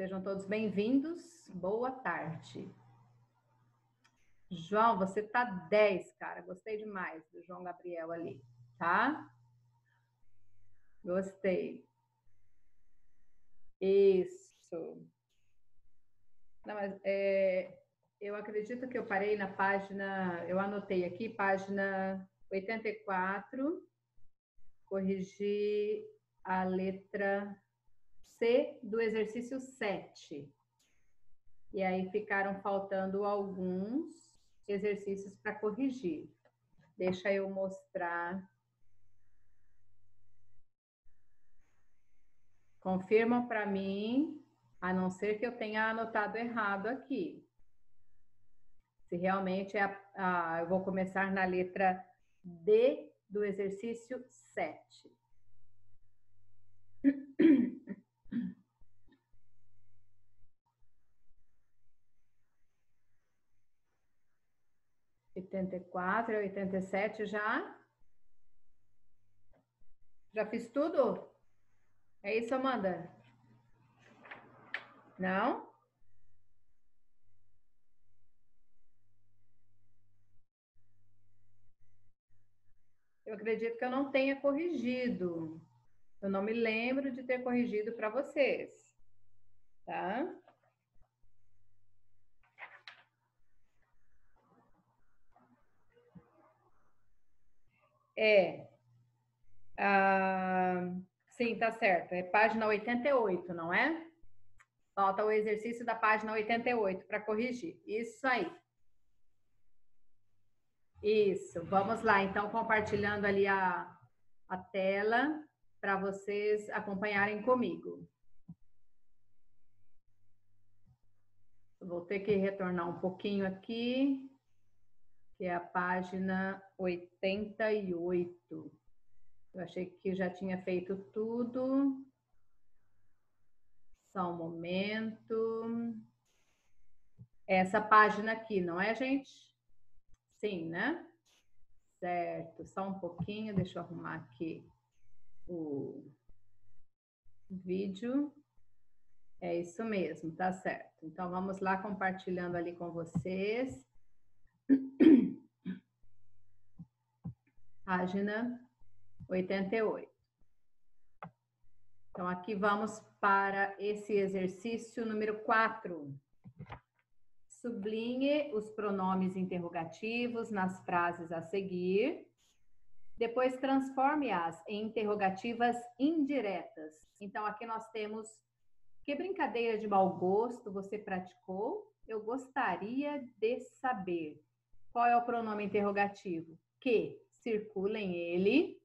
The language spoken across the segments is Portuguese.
Sejam todos bem-vindos. Boa tarde. João, você tá 10, cara. Gostei demais do João Gabriel ali, tá? Gostei. Isso. Não, mas é, eu acredito que eu parei na página, eu anotei aqui, página 84, corrigi a letra C do exercício 7. E aí ficaram faltando alguns exercícios para corrigir. Deixa eu mostrar. Confirmam para mim, a não ser que eu tenha anotado errado aqui. Se realmente é a, a, eu vou começar na letra D do exercício 7. Oitenta e quatro, oitenta e sete já? Já fiz tudo? É isso, Amanda? Não? Eu acredito que eu não tenha corrigido. Eu não me lembro de ter corrigido para vocês. Tá? É. Ah, sim, tá certo. É página 88, não é? Falta o exercício da página 88 para corrigir. Isso aí. Isso, vamos lá. Então, compartilhando ali a, a tela para vocês acompanharem comigo. Vou ter que retornar um pouquinho aqui, que é a página 88. Eu achei que já tinha feito tudo. Só um momento. Essa página aqui, não é, gente? Sim, né? Certo, só um pouquinho, deixa eu arrumar aqui o vídeo. É isso mesmo, tá certo. Então, vamos lá compartilhando ali com vocês. Página 88. Então, aqui vamos para esse exercício número 4. Sublinhe os pronomes interrogativos nas frases a seguir. Depois, transforme-as em interrogativas indiretas. Então, aqui nós temos que brincadeira de mau gosto você praticou? Eu gostaria de saber. Qual é o pronome interrogativo? Que circulem ele.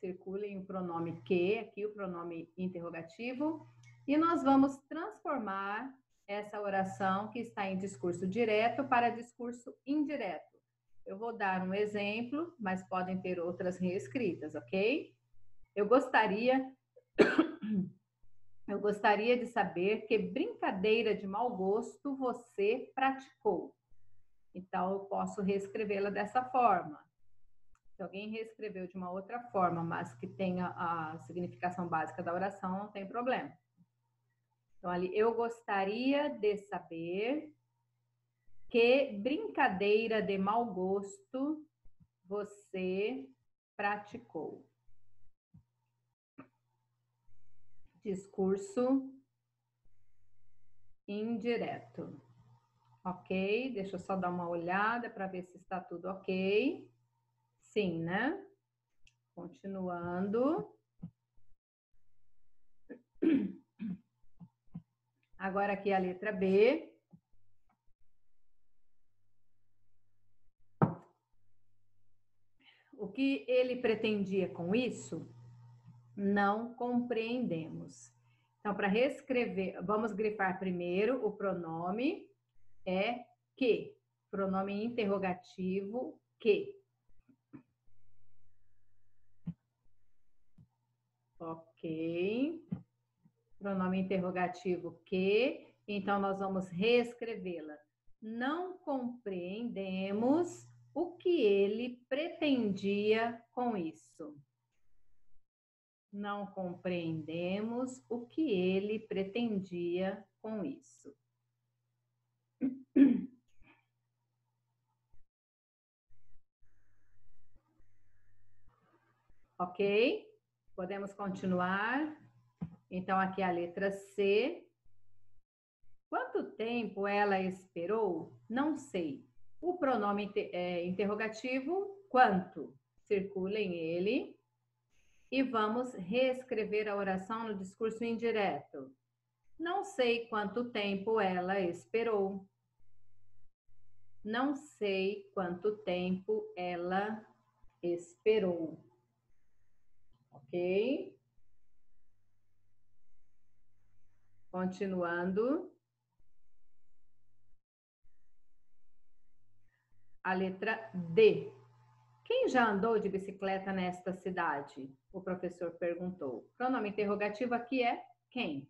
Circulem o pronome que, aqui o pronome interrogativo. E nós vamos transformar essa oração que está em discurso direto para discurso indireto. Eu vou dar um exemplo, mas podem ter outras reescritas, ok? Eu gostaria eu gostaria de saber que brincadeira de mau gosto você praticou. Então eu posso reescrevê-la dessa forma. Se alguém reescreveu de uma outra forma, mas que tenha a significação básica da oração, não tem problema. Então, ali, eu gostaria de saber que brincadeira de mau gosto você praticou. Discurso indireto. Ok? Deixa eu só dar uma olhada para ver se está tudo ok. Sim, né? Continuando. Agora aqui a letra B. O que ele pretendia com isso? Não compreendemos. Então, para reescrever, vamos grifar primeiro o pronome é que. Pronome interrogativo que. Ok pronome interrogativo que, então nós vamos reescrevê-la. Não compreendemos o que ele pretendia com isso. Não compreendemos o que ele pretendia com isso. Ok? Podemos continuar. Então, aqui a letra C. Quanto tempo ela esperou? Não sei. O pronome é, interrogativo, quanto? Circula em ele. E vamos reescrever a oração no discurso indireto. Não sei quanto tempo ela esperou. Não sei quanto tempo ela esperou. Ok? Continuando. A letra D. Quem já andou de bicicleta nesta cidade? O professor perguntou. Pronome interrogativo aqui é quem?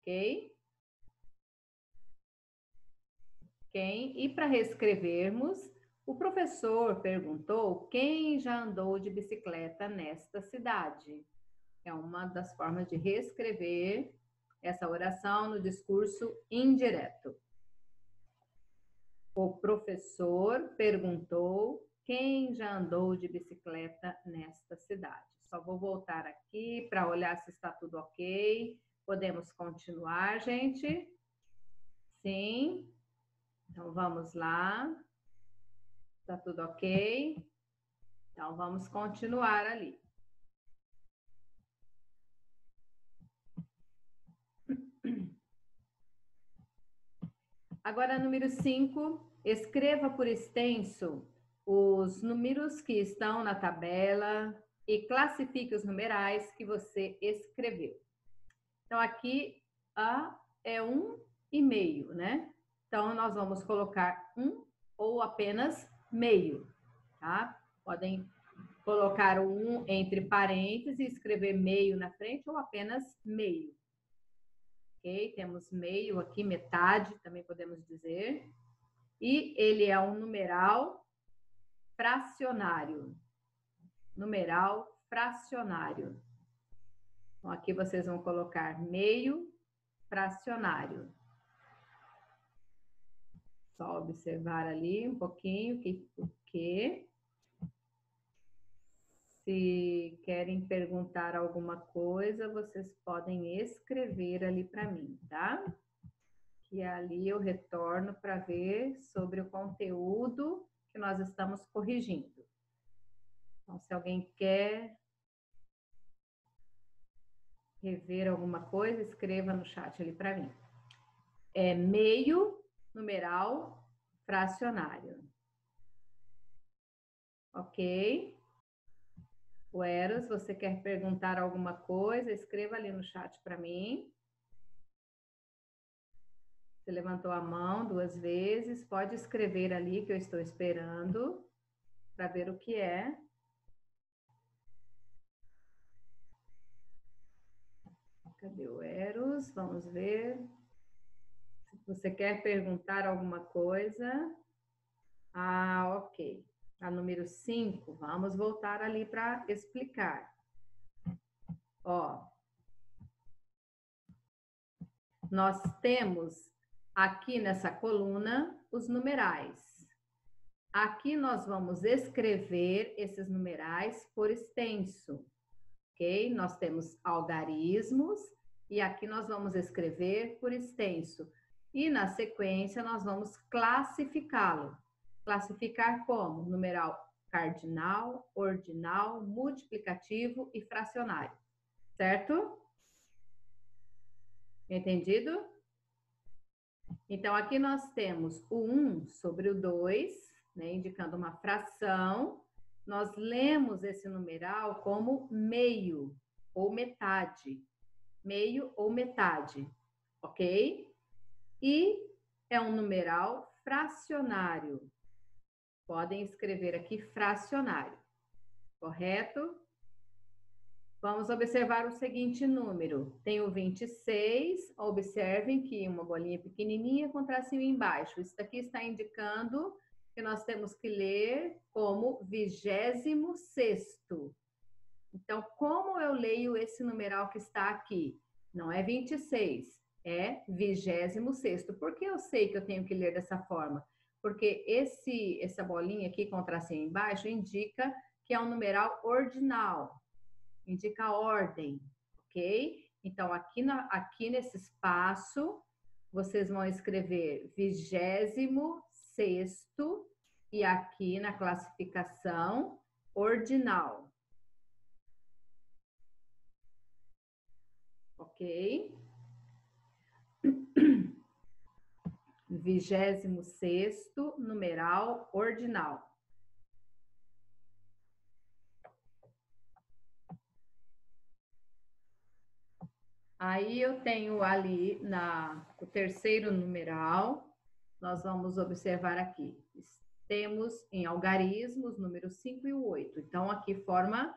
Ok? Quem? E para reescrevermos, o professor perguntou quem já andou de bicicleta nesta cidade. É uma das formas de reescrever essa oração no discurso indireto. O professor perguntou quem já andou de bicicleta nesta cidade. Só vou voltar aqui para olhar se está tudo ok. Podemos continuar, gente? Sim. Então vamos lá. Está tudo ok? Então vamos continuar ali. Agora, número 5, escreva por extenso os números que estão na tabela e classifique os numerais que você escreveu. Então, aqui A é um e meio, né? Então, nós vamos colocar um ou apenas meio, tá? Podem colocar o um entre parênteses e escrever meio na frente ou apenas meio ok? Temos meio aqui, metade, também podemos dizer. E ele é um numeral fracionário. Numeral fracionário. Então, aqui vocês vão colocar meio fracionário. Só observar ali um pouquinho que, o que se querem perguntar alguma coisa, vocês podem escrever ali para mim, tá? Que ali eu retorno para ver sobre o conteúdo que nós estamos corrigindo. Então, se alguém quer rever alguma coisa, escreva no chat ali para mim. É meio numeral fracionário. Ok? O Eros, você quer perguntar alguma coisa? Escreva ali no chat para mim. Você levantou a mão duas vezes. Pode escrever ali que eu estou esperando para ver o que é. Cadê o Eros? Vamos ver. Você quer perguntar alguma coisa. Ah, ok a número 5, vamos voltar ali para explicar. Ó, nós temos aqui nessa coluna os numerais. Aqui nós vamos escrever esses numerais por extenso, ok? Nós temos algarismos e aqui nós vamos escrever por extenso. E na sequência nós vamos classificá-lo. Classificar como numeral cardinal, ordinal, multiplicativo e fracionário. Certo? Entendido? Então, aqui nós temos o 1 sobre o 2, né, indicando uma fração. Nós lemos esse numeral como meio ou metade. Meio ou metade, ok? E é um numeral fracionário, Podem escrever aqui fracionário, correto? Vamos observar o seguinte número. Tem o 26, observem que uma bolinha pequenininha com tracinho embaixo. Isso daqui está indicando que nós temos que ler como vigésimo sexto. Então, como eu leio esse numeral que está aqui? Não é 26, é 26. Por que eu sei que eu tenho que ler dessa forma? Porque esse, essa bolinha aqui com o tracinho embaixo indica que é um numeral ordinal, indica ordem, ok? Então, aqui, na, aqui nesse espaço, vocês vão escrever vigésimo sexto e aqui na classificação ordinal. Ok? Vigésimo sexto, numeral ordinal. Aí eu tenho ali na o terceiro numeral, nós vamos observar aqui. Temos em algarismos número 5 e o 8. Então aqui forma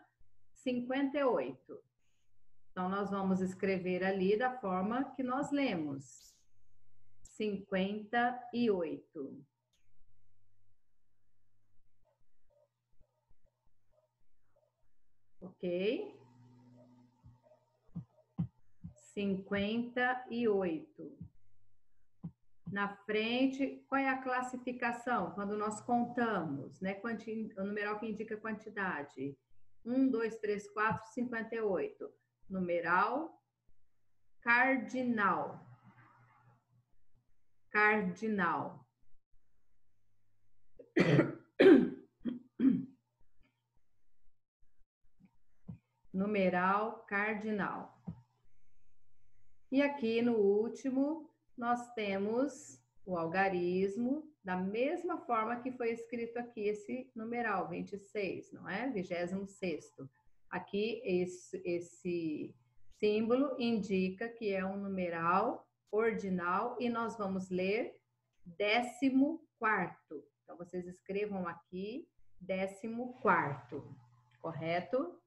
58. Então nós vamos escrever ali da forma que nós lemos. 58. Ok? 58. Na frente, qual é a classificação? Quando nós contamos, né? Quanti, o numeral que indica quantidade. 1, 2, 3, 4, 58. Numeral cardinal. Cardinal. numeral cardinal. E aqui no último, nós temos o algarismo, da mesma forma que foi escrito aqui esse numeral, 26, não é? 26. Aqui, esse, esse símbolo indica que é um numeral ordinal e nós vamos ler décimo quarto. Então, vocês escrevam aqui décimo quarto, correto?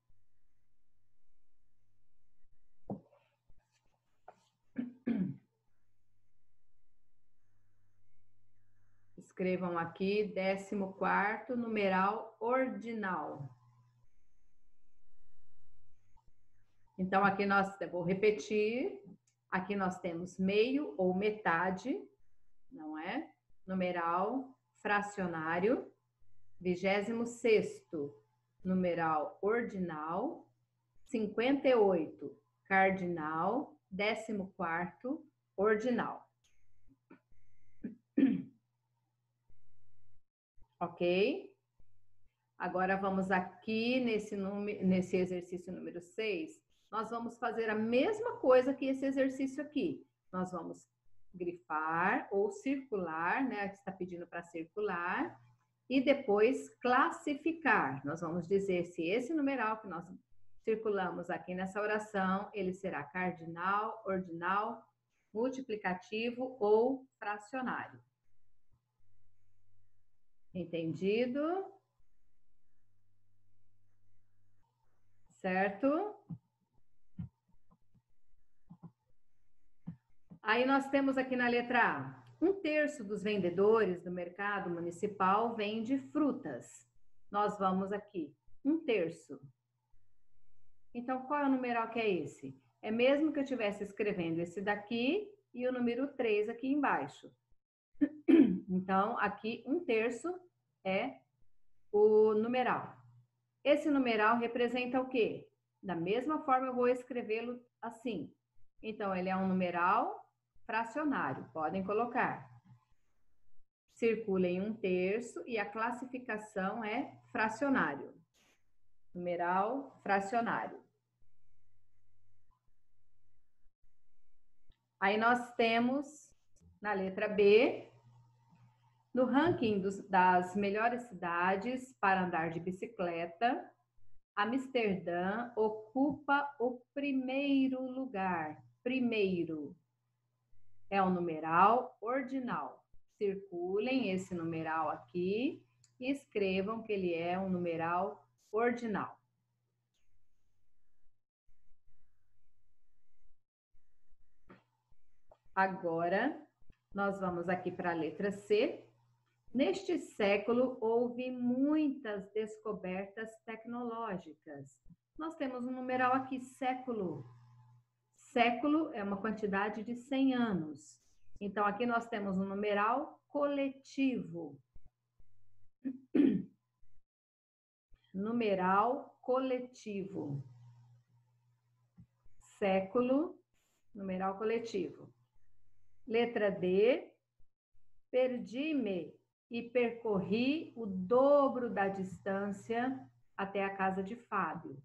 Escrevam aqui, 14 numeral ordinal. Então, aqui nós, vou repetir, aqui nós temos meio ou metade, não é? Numeral fracionário, 26 numeral ordinal, 58 cardinal, 14 ordinal. ok? Agora vamos aqui nesse, nesse exercício número 6, nós vamos fazer a mesma coisa que esse exercício aqui. Nós vamos grifar ou circular, né? Está pedindo para circular e depois classificar. Nós vamos dizer se esse numeral que nós circulamos aqui nessa oração, ele será cardinal, ordinal, multiplicativo ou fracionário. Entendido? Certo? Aí nós temos aqui na letra A, um terço dos vendedores do mercado municipal vende frutas. Nós vamos aqui, um terço. Então, qual é o numeral que é esse? É mesmo que eu estivesse escrevendo esse daqui e o número 3 aqui embaixo. Então, aqui, um terço é o numeral. Esse numeral representa o quê? Da mesma forma, eu vou escrevê-lo assim. Então, ele é um numeral fracionário, podem colocar. Circula em um terço e a classificação é fracionário. Numeral fracionário. Aí nós temos na letra B no ranking dos, das melhores cidades para andar de bicicleta, Amsterdã ocupa o primeiro lugar. Primeiro é o numeral ordinal. Circulem esse numeral aqui e escrevam que ele é um numeral ordinal. Agora, nós vamos aqui para a letra C, Neste século, houve muitas descobertas tecnológicas. nós temos um numeral aqui, século. Século é uma quantidade de 100 anos. Então, aqui nós temos um numeral coletivo. Numeral coletivo. Século, numeral coletivo. Letra D. Perdi-me e percorri o dobro da distância até a casa de Fábio.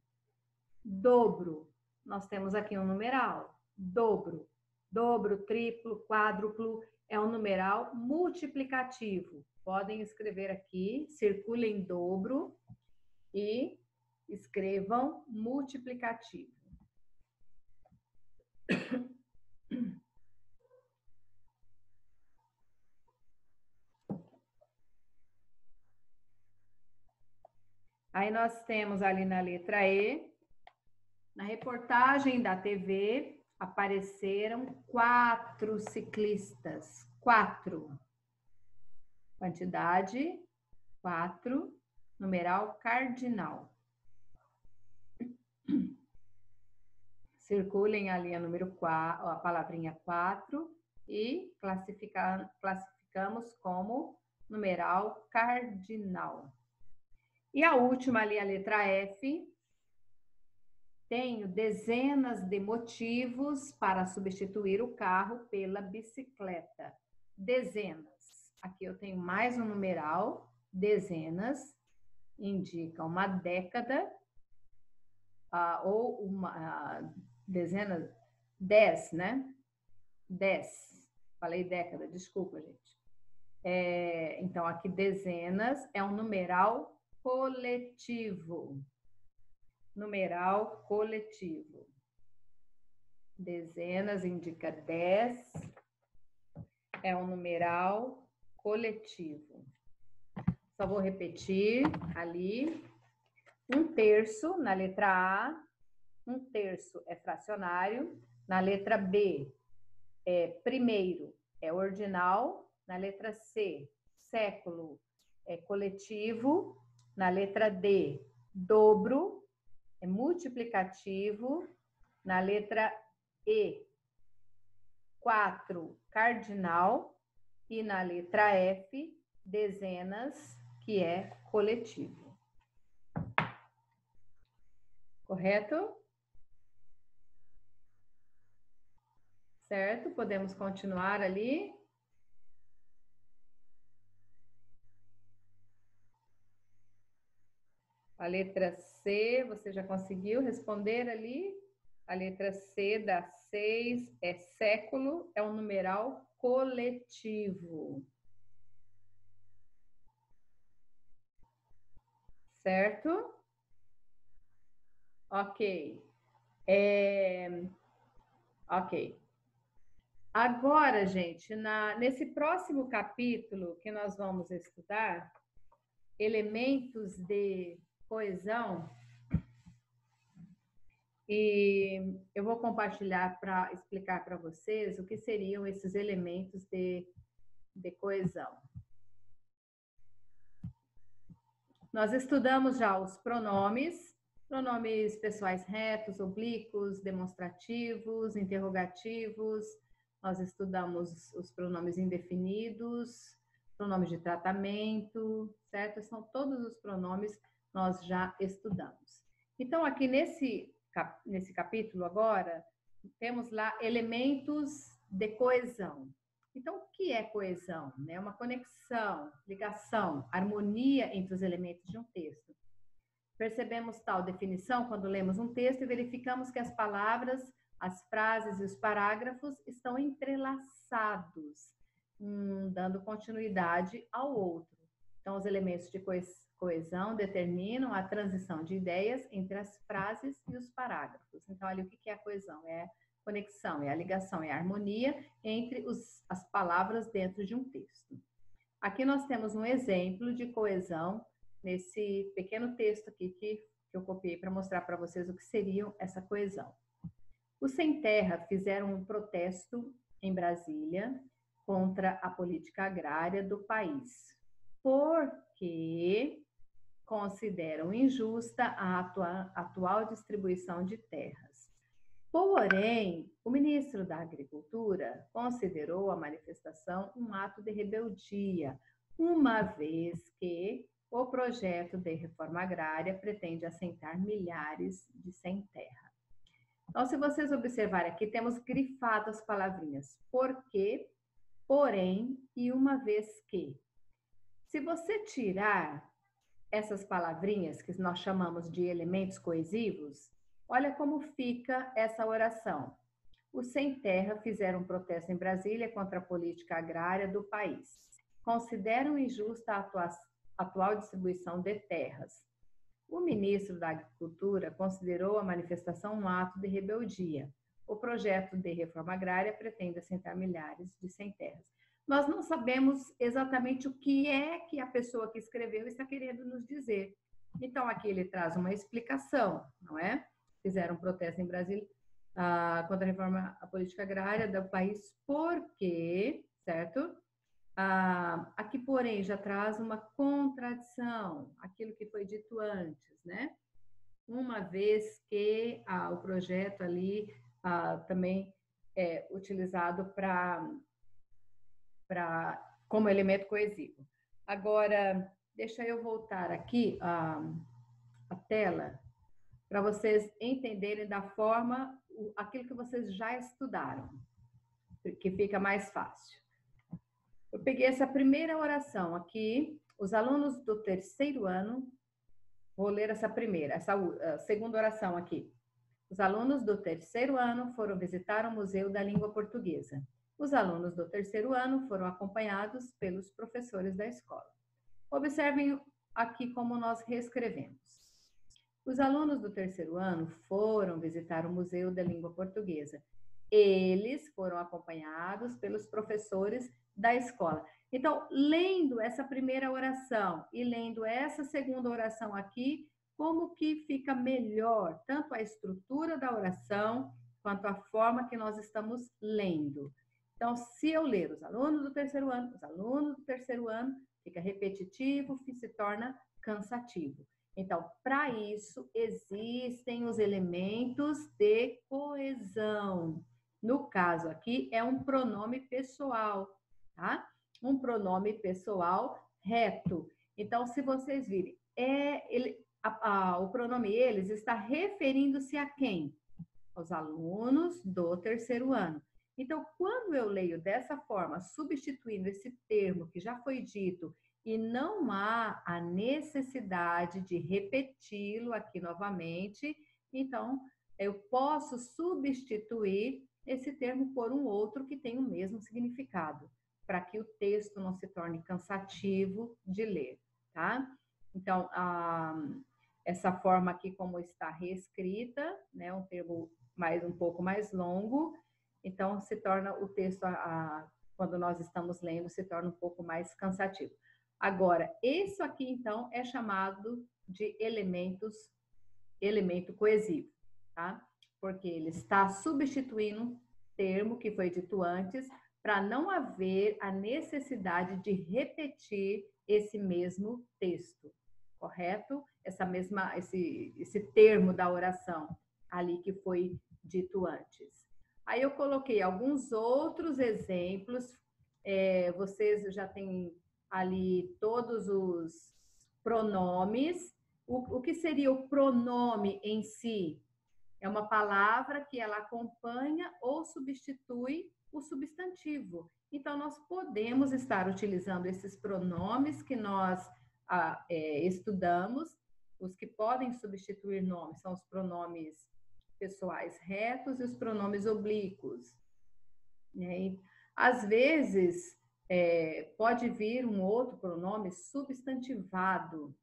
Dobro, nós temos aqui um numeral, dobro. Dobro, triplo, quádruplo, é um numeral multiplicativo. Podem escrever aqui, circulem dobro e escrevam multiplicativo. Aí nós temos ali na letra E, na reportagem da TV, apareceram quatro ciclistas. Quatro. Quantidade, quatro. Numeral cardinal. Circulem a número 4, a palavrinha 4 e classificamos como numeral cardinal. E a última ali, a letra F. Tenho dezenas de motivos para substituir o carro pela bicicleta. Dezenas. Aqui eu tenho mais um numeral, dezenas, indica uma década, uh, ou uma uh, dezenas, dez, né? Dez. Falei década, desculpa, gente. É, então, aqui dezenas é um numeral coletivo. Numeral coletivo. Dezenas indica 10. É um numeral coletivo. Só vou repetir ali. Um terço na letra A. Um terço é fracionário. Na letra B, é primeiro, é ordinal. Na letra C, século, é coletivo. Na letra D, dobro, é multiplicativo. Na letra E, quatro, cardinal. E na letra F, dezenas, que é coletivo. Correto? Certo? Podemos continuar ali. A letra C, você já conseguiu responder ali? A letra C da 6 é século, é um numeral coletivo. Certo? Ok. É... Ok. Agora, gente, na, nesse próximo capítulo que nós vamos estudar, elementos de coesão. E eu vou compartilhar para explicar para vocês o que seriam esses elementos de, de coesão. Nós estudamos já os pronomes, pronomes pessoais retos, oblíquos, demonstrativos, interrogativos. Nós estudamos os pronomes indefinidos, pronomes de tratamento, certo? São todos os pronomes nós já estudamos. Então, aqui nesse, nesse capítulo agora, temos lá elementos de coesão. Então, o que é coesão? É uma conexão, ligação, harmonia entre os elementos de um texto. Percebemos tal definição quando lemos um texto e verificamos que as palavras, as frases e os parágrafos estão entrelaçados, um, dando continuidade ao outro. Então, os elementos de coesão determinam a transição de ideias entre as frases e os parágrafos. Então, ali o que é a coesão? É conexão, é a ligação, é a harmonia entre os, as palavras dentro de um texto. Aqui nós temos um exemplo de coesão nesse pequeno texto aqui que, que eu copiei para mostrar para vocês o que seriam essa coesão. Os Sem Terra fizeram um protesto em Brasília contra a política agrária do país, porque consideram injusta a atual distribuição de terras. Porém, o ministro da Agricultura considerou a manifestação um ato de rebeldia, uma vez que o projeto de reforma agrária pretende assentar milhares de sem terra. Então, se vocês observarem aqui, temos grifado as palavrinhas porque, porém e uma vez que. Se você tirar essas palavrinhas que nós chamamos de elementos coesivos, olha como fica essa oração. Os sem terra fizeram um protesto em Brasília contra a política agrária do país. Consideram injusta a atual distribuição de terras. O ministro da Agricultura considerou a manifestação um ato de rebeldia. O projeto de reforma agrária pretende assentar milhares de sem terras nós não sabemos exatamente o que é que a pessoa que escreveu está querendo nos dizer. Então, aqui ele traz uma explicação, não é? Fizeram um protesto em Brasília ah, contra a reforma a política agrária do país, porque, certo? Ah, aqui, porém, já traz uma contradição, aquilo que foi dito antes, né? Uma vez que ah, o projeto ali ah, também é utilizado para como elemento coesivo. Agora, deixa eu voltar aqui a, a tela para vocês entenderem da forma aquilo que vocês já estudaram, que fica mais fácil. Eu peguei essa primeira oração aqui, os alunos do terceiro ano, vou ler essa primeira, essa segunda oração aqui. Os alunos do terceiro ano foram visitar o Museu da Língua Portuguesa. Os alunos do terceiro ano foram acompanhados pelos professores da escola. Observem aqui como nós reescrevemos. Os alunos do terceiro ano foram visitar o Museu da Língua Portuguesa. Eles foram acompanhados pelos professores da escola. Então, lendo essa primeira oração e lendo essa segunda oração aqui, como que fica melhor tanto a estrutura da oração quanto a forma que nós estamos lendo. Então, se eu ler os alunos do terceiro ano, os alunos do terceiro ano, fica repetitivo, se torna cansativo. Então, para isso, existem os elementos de coesão. No caso aqui, é um pronome pessoal, tá? Um pronome pessoal reto. Então, se vocês virem, é ele, a, a, o pronome eles está referindo-se a quem? Aos alunos do terceiro ano. Então, quando eu leio dessa forma, substituindo esse termo que já foi dito, e não há a necessidade de repeti-lo aqui novamente, então eu posso substituir esse termo por um outro que tem o mesmo significado, para que o texto não se torne cansativo de ler, tá? Então, a, essa forma aqui como está reescrita, né, um termo mais um pouco mais longo, então, se torna o texto, a, a, quando nós estamos lendo, se torna um pouco mais cansativo. Agora, isso aqui, então, é chamado de elementos, elemento coesivo, tá? Porque ele está substituindo um termo que foi dito antes, para não haver a necessidade de repetir esse mesmo texto, correto? Essa mesma, esse, esse termo da oração ali que foi dito antes. Aí eu coloquei alguns outros exemplos. É, vocês já têm ali todos os pronomes. O, o que seria o pronome em si? É uma palavra que ela acompanha ou substitui o substantivo. Então, nós podemos estar utilizando esses pronomes que nós ah, é, estudamos. Os que podem substituir nomes são os pronomes pessoais retos e os pronomes oblíquos. Né? às vezes, é, pode vir um outro pronome substantivado,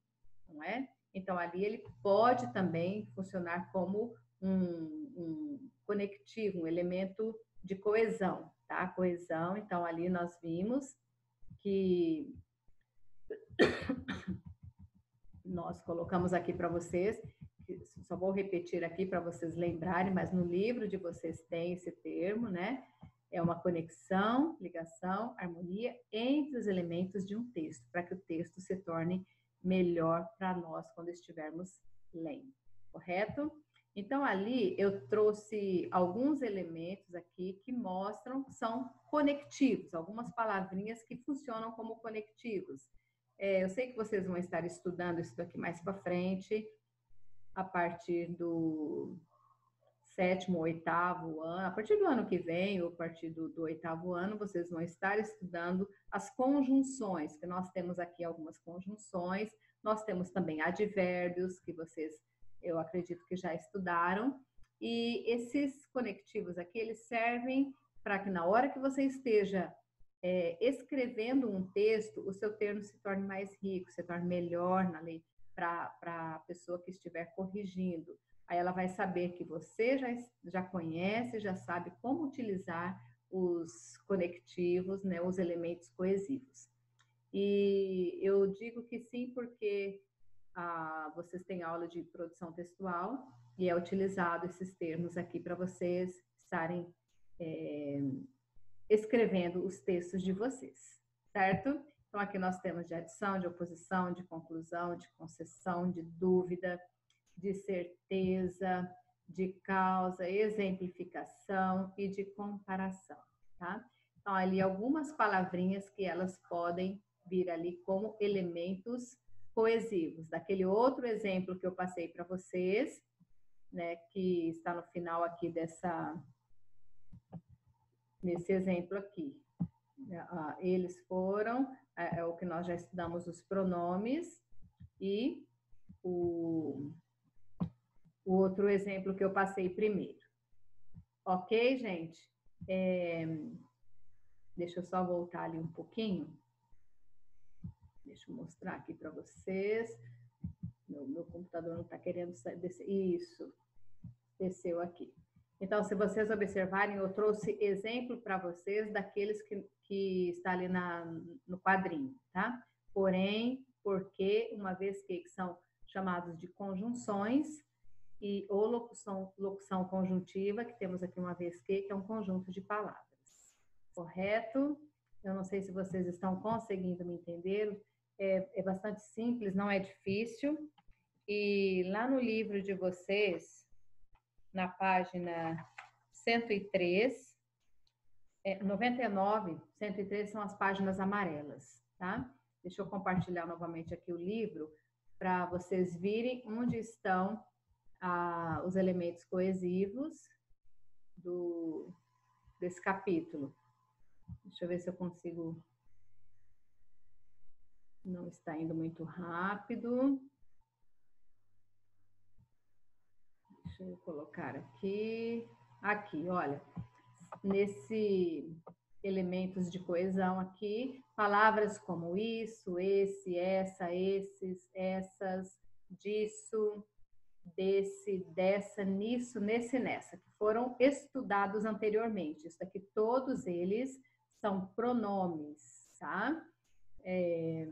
não é? Então, ali ele pode também funcionar como um, um conectivo, um elemento de coesão, tá? Coesão, então ali nós vimos que nós colocamos aqui para vocês só vou repetir aqui para vocês lembrarem, mas no livro de vocês tem esse termo, né? É uma conexão, ligação, harmonia entre os elementos de um texto, para que o texto se torne melhor para nós quando estivermos lendo, correto? Então, ali eu trouxe alguns elementos aqui que mostram que são conectivos, algumas palavrinhas que funcionam como conectivos. É, eu sei que vocês vão estar estudando isso daqui mais para frente, a partir do sétimo, oitavo ano, a partir do ano que vem, ou a partir do, do, oitavo ano, vocês vão estar estudando as conjunções, que nós temos aqui algumas conjunções, nós temos também advérbios, que vocês, eu acredito que já estudaram, e esses conectivos aqui, eles servem para que na hora que você esteja é, escrevendo um texto, o seu termo se torne mais rico, se torne melhor na lei para a pessoa que estiver corrigindo. Aí ela vai saber que você já, já conhece, já sabe como utilizar os conectivos, né, os elementos coesivos. E eu digo que sim, porque ah, vocês têm aula de produção textual e é utilizado esses termos aqui para vocês estarem é, escrevendo os textos de vocês, certo? Então, aqui nós temos de adição, de oposição, de conclusão, de concessão, de dúvida, de certeza, de causa, exemplificação e de comparação, tá? Então, ali algumas palavrinhas que elas podem vir ali como elementos coesivos. Daquele outro exemplo que eu passei para vocês, né, que está no final aqui dessa nesse exemplo aqui. Eles foram, é, é o que nós já estudamos os pronomes e o o outro exemplo que eu passei primeiro. Ok, gente? É, deixa eu só voltar ali um pouquinho. Deixa eu mostrar aqui para vocês. Meu, meu, computador não está querendo descer. Isso, desceu aqui. Então, se vocês observarem, eu trouxe exemplo para vocês daqueles que, que está ali na, no quadrinho, tá? Porém, porque, uma vez que são chamados de conjunções, e ou locução, locução conjuntiva, que temos aqui uma vez que, que é um conjunto de palavras. Correto? Eu não sei se vocês estão conseguindo me entender. É, é bastante simples, não é difícil. E lá no livro de vocês, na página 103, é, 99, 103 são as páginas amarelas, tá? Deixa eu compartilhar novamente aqui o livro para vocês virem onde estão a, os elementos coesivos do, desse capítulo. Deixa eu ver se eu consigo. Não está indo muito rápido. Deixa eu colocar aqui. Aqui, olha. Nesse elementos de coesão aqui, palavras como isso, esse, essa, esses, essas, disso, desse, dessa, nisso, nesse, nessa, que foram estudados anteriormente. Isso aqui, todos eles são pronomes, tá? É,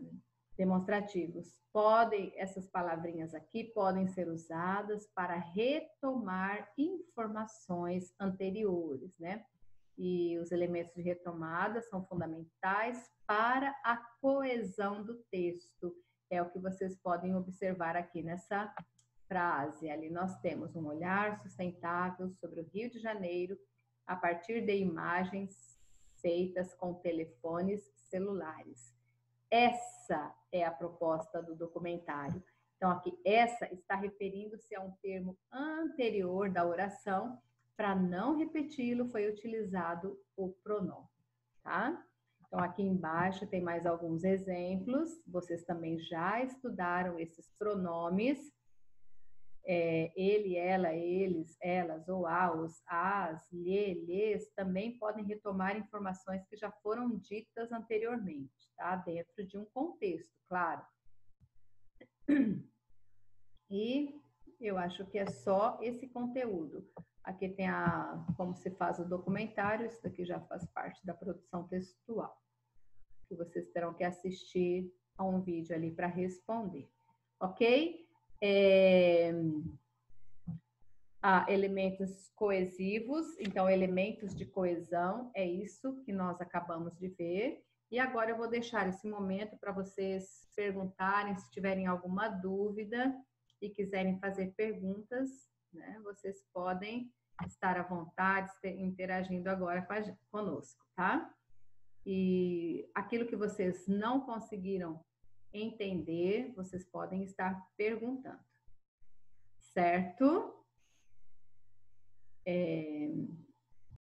demonstrativos. Podem, essas palavrinhas aqui podem ser usadas para retomar informações anteriores, né? E os elementos de retomada são fundamentais para a coesão do texto. É o que vocês podem observar aqui nessa frase. Ali nós temos um olhar sustentável sobre o Rio de Janeiro a partir de imagens feitas com telefones celulares. Essa é a proposta do documentário. Então, aqui, essa está referindo-se a um termo anterior da oração. Para não repeti-lo, foi utilizado o pronome, tá? Então, aqui embaixo tem mais alguns exemplos. Vocês também já estudaram esses pronomes é, ele, ela, eles, elas, ou aos, as, lhe, lhes, também podem retomar informações que já foram ditas anteriormente, tá? Dentro de um contexto, claro. E eu acho que é só esse conteúdo. Aqui tem a como se faz o documentário, isso daqui já faz parte da produção textual, que vocês terão que assistir a um vídeo ali para responder, ok? é, a elementos coesivos, então elementos de coesão, é isso que nós acabamos de ver. E agora eu vou deixar esse momento para vocês perguntarem se tiverem alguma dúvida e quiserem fazer perguntas, né? Vocês podem estar à vontade interagindo agora conosco, tá? E aquilo que vocês não conseguiram entender, vocês podem estar perguntando, certo? É...